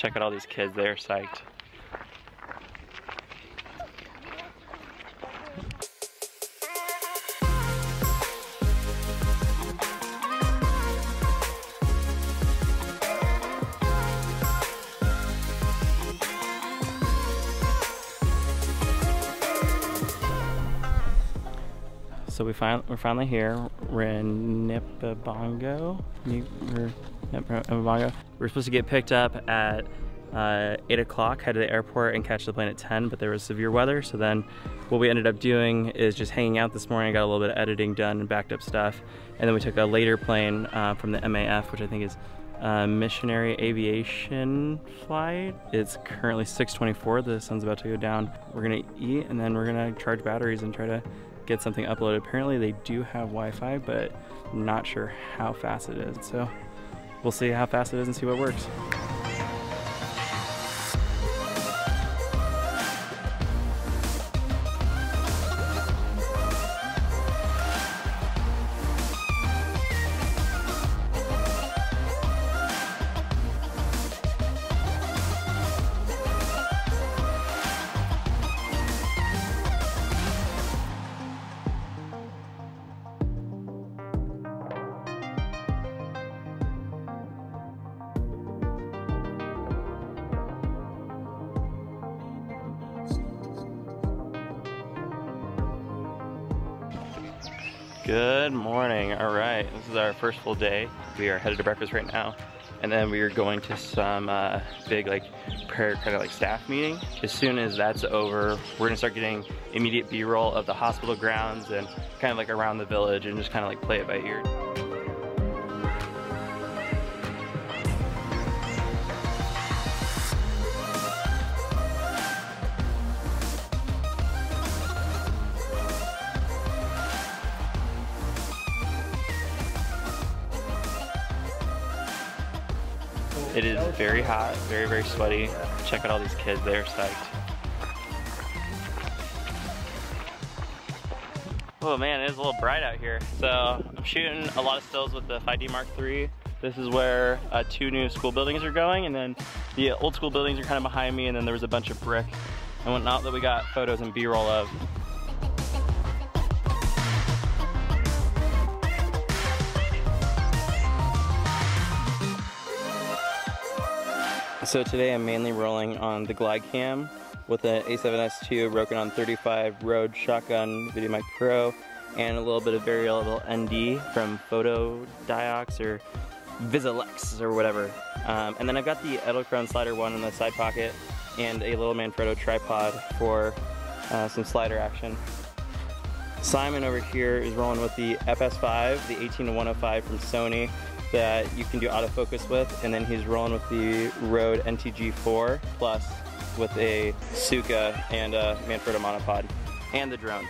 Check out all these kids, they're psyched. So we find, we're finally here. We're in Nebobongo. We're, Nebobongo. We're supposed to get picked up at uh, 8 o'clock, head to the airport and catch the plane at 10, but there was severe weather. So then what we ended up doing is just hanging out this morning, got a little bit of editing done and backed up stuff. And then we took a later plane uh, from the MAF, which I think is uh, missionary aviation flight. It's currently 6.24, the sun's about to go down. We're gonna eat and then we're gonna charge batteries and try to get something uploaded. Apparently they do have Wi-Fi, but not sure how fast it is. So we'll see how fast it is and see what works. Good morning. All right, this is our first full day. We are headed to breakfast right now, and then we are going to some uh, big like prayer kind of like staff meeting. As soon as that's over, we're gonna start getting immediate B-roll of the hospital grounds and kind of like around the village and just kind of like play it by ear. It is very hot, very, very sweaty. Check out all these kids, they're psyched. Oh man, it is a little bright out here. So I'm shooting a lot of stills with the 5D Mark III. This is where uh, two new school buildings are going and then the old school buildings are kind of behind me and then there was a bunch of brick and whatnot that we got photos and b-roll of. So today I'm mainly rolling on the Glide Cam with an A7S II Rokinon 35 Rode Shotgun VideoMic Pro and a little bit of variable ND from Photo Diox or Vizelex or whatever. Um, and then I've got the Edelkrone Slider 1 in the side pocket and a little Manfrotto tripod for uh, some slider action. Simon over here is rolling with the FS5, the 18 to 105 from Sony that you can do autofocus with, and then he's rolling with the Rode NTG4 Plus with a Suka and a Manfrotto monopod, and the drone.